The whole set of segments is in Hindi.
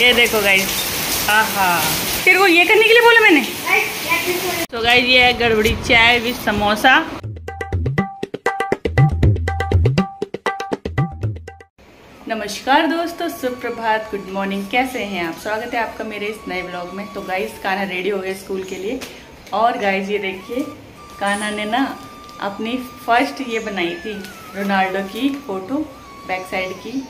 ये देखो गाइस आहा. फिर वो ये करने के लिए बोला मैंने? तो गाइस ये है गड़बड़ी चाय विद समोसा. नमस्कार दोस्तों सुप्रभात गुड मॉर्निंग कैसे हैं आप? स्वागत है आपका मेरे इस नए ब्लॉग में. तो गाइस कान्हा रेडी हो गए स्कूल के लिए. और गाइस ये देखिए कान्हा ने ना अपनी फ़र्स्ट ये बनाई थी रोनाल्डो की फ़ोटो बैक साइड की.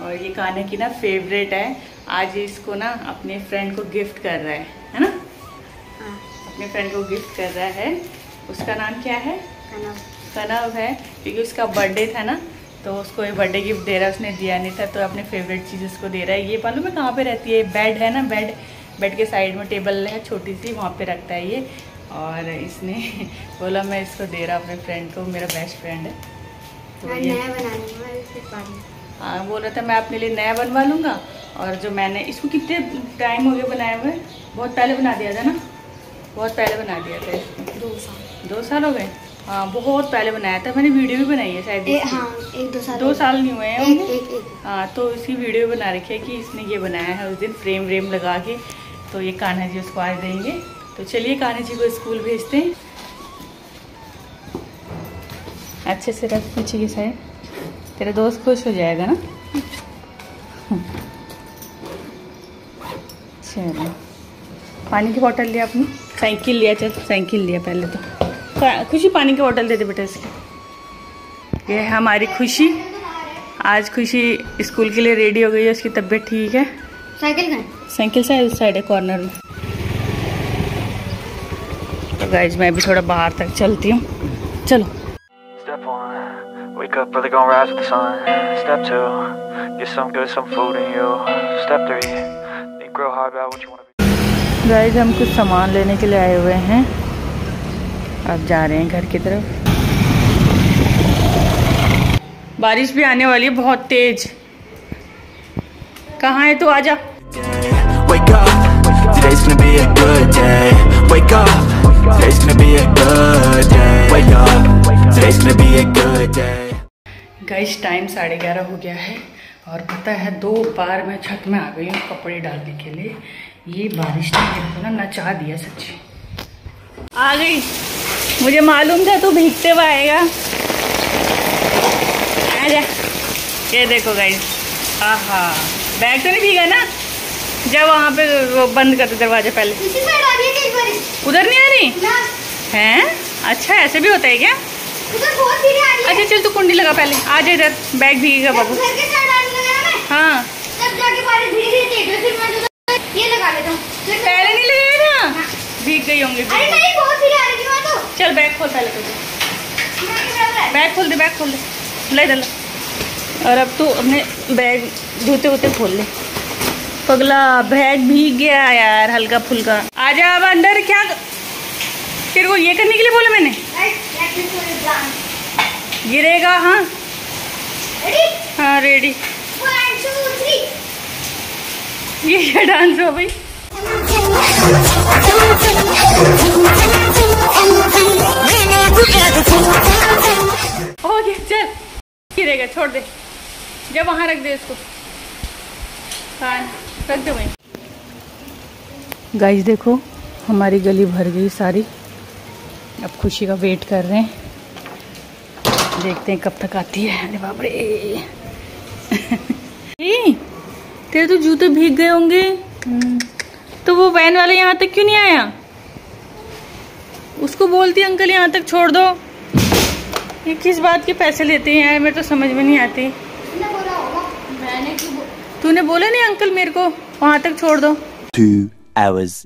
और ये कान्हा की ना फेवरेट है. आज इसको ना अपने फ्रेंड को गिफ्ट कर रहा है है ना? हाँ। अपने फ्रेंड को गिफ्ट कर रहा है। उसका नाम क्या है? कनव। है क्योंकि उसका बर्थडे था ना तो उसको ये बर्थडे गिफ्ट दे रहा है उसने दिया नहीं था तो अपने फेवरेट चीज़ उसको दे रहा है। ये मालूम है कहाँ पे रहती है? बेड है ना बेड बेड के साइड में टेबल है छोटी सी वहाँ पे रखता है ये। और इसने बोला मैं इसको दे रहा अपने फ्रेंड को मेरा बेस्ट फ्रेंड है। तो ये हाँ बोल रहा था मैं अपने लिए नया बनवा लूँगा? और जो मैंने इसको कितने टाइम हो गया बनाए हुए? बहुत पहले बना दिया था ना? बहुत पहले बना दिया था इसको। दो साल। दो साल हो गए? हाँ बहुत पहले बनाया था। मैंने वीडियो भी बनाई है शायद ए, हाँ एक दो साल दो साल नहीं हुए हैं हाँ तो इसकी वीडियो भी बना रखी है कि इसने ये बनाया है। उस दिन फ्रेम व्रेम लगा के तो ये कान्हा जी उसको आज देंगे। तो चलिए कान्हा जी को स्कूल भेजते हैं। अच्छे से रख पीछे की साइड। तेरा दोस्त खुश हो जाएगा ना? चलो पानी की बोतल लिया आपने? साइकिल लिया चल साइकिल लिया पहले तो। खुशी पानी की बोतल दे दे बेटा इसकी। ये हमारी खुशी। आज खुशी स्कूल के लिए रेडी हो गई है उसकी तबीयत ठीक है। साइकिल साइकिल से उस साइड है कॉर्नर में। तो गाइज़ मैं भी थोड़ा बाहर तक चलती हूँ। चलो। Wake up early, gonna rise with the sun. Step two, get some good, some food in you. Step three, guys हम कुछ सामान लेने के लिए आए हुए हैं। अब जा रहे हैं घर की तरफ़। बारिश भी आने वाली है बहुत तेज। कहा है तू? आ जा। गाइज़ टाइम साढ़े ग्यारह हो गया है। और पता है दो बार मैं छत में आ गई हूँ कपड़े डालने के लिए। ये बारिश ने मेरे को ना नचा दिया सच्ची। आ गई। मुझे मालूम था तू भीगते हुए आएगा। आजा ये देखो गाइस आहा। बैग तो नहीं भीगा ना? जब वहाँ पे वो बंद करते दरवाज़ा पहले। उधर नहीं आ रही? हैं? अच्छा ऐसे भी होता है क्या? बहुत आ रही है। अच्छा चल तू कुंडी लगा पहले। आ जा इधर। बैग भीगेगा बाबू। हाँ। तब जाके बारिश धीरे धीरे तेज फिर मैं जो ये लगा लेता हूँ। पहले नहीं लगाया था भीग गई होंगी अरे नहीं बहुत रही थी तो। चल बैग खोल पहले तो है? बैग खोल दे बैग खोल दे। ले और अब तू अपने बैग जूते वूते खोल ले। पगला बैग भीग गया यार हल्का फुल्का। आ जा अब अंदर क्या फिर वो ये करने के लिए बोला मैंने. गिरेगा हाँ। हाँ रेडी. ये क्या डांस हो भाई। गया चल, गिरेगा, छोड़ दे। जब वहाँ रख दे इसको। हाँ रख दे वहीं गाइस देखो, हमारी गली भर गई सारी। अब खुशी का वेट कर रहे हैं। देखते हैं कब तक आती है। अरे बाप रे। तेरे तो जूते भीग गए होंगे। तो वो वैन वाला यहाँ तक क्यों नहीं आया? उसको बोलती अंकल यहाँ तक छोड़ दो। ये किस बात के पैसे लेते हैं? यार मेरे तो समझ में नहीं आती। तूने बोला नहीं अंकल मेरे को वहाँ तक छोड़ दो। Two hours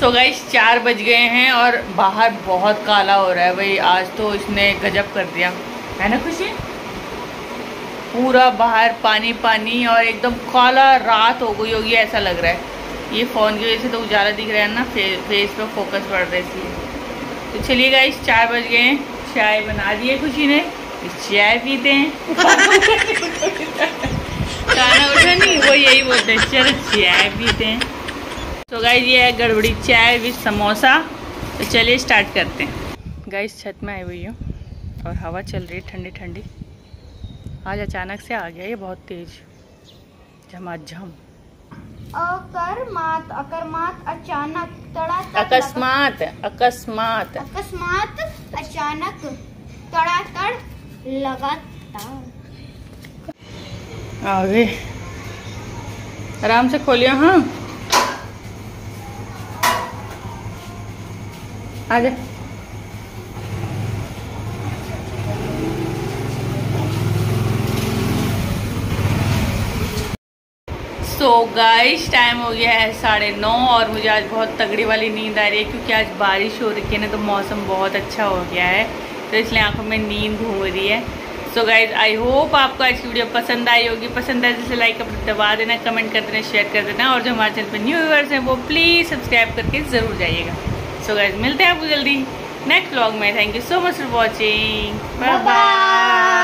सो गाइस चार बज गए हैं और बाहर बहुत काला हो रहा है भाई। आज तो इसने गजब कर दिया। है ना खुशी? पूरा बाहर पानी पानी और एकदम काला रात हो गई होगी ऐसा लग रहा है। ये फ़ोन की वजह से तो उजाला दिख रहा है ना फे, फेस पर फोकस पड़ रहा है तो चलिए गाइस चार बज गए चाय बना दी है खुशी ने। चाय पीते हैं। खाना उठा नहीं वो यही बोलते हैं चलो चाय पीते हैं। तो गाइज़ ये है गड़बड़ी चाय विथ समोसा। तो चलिए स्टार्ट करते हैं। गाइस छत में आई हुई हूँ और हवा चल रही है ठंडी ठंडी। आज अचानक से आ गया ये बहुत तेज। झमाझम। अकरमात अकरमात अचानक तड़ातड़ अकस्मात अकस्मात। अकस्मात अचानक तड़ातड़ लगातार। आराम से खोलियो हाँ। आगे सो गाइस टाइम हो गया है साढ़े नौ और मुझे आज बहुत तगड़ी वाली नींद आ रही है क्योंकि आज बारिश हो रही है ना तो मौसम बहुत अच्छा हो गया है। तो इसलिए आँखों में नींद घूम रही है। सो गाइज़ आई होप आपको आज की वीडियो पसंद आई होगी। पसंद आए जैसे लाइक अपने दबा देना कमेंट कर देना शेयर कर देना और जो हमारे चैनल पर न्यू व्यूवर्स हैं, वो प्लीज़ सब्सक्राइब करके ज़रूर जाइएगा। सो गाइज़ मिलते हैं आपको जल्दी नेक्स्ट व्लॉग में। Thank you so much for watching bye bye